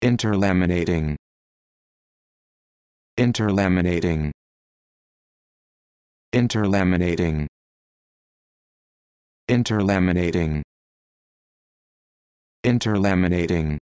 interlaminating. Interlaminating. Interlaminating. Interlaminating. Interlaminating.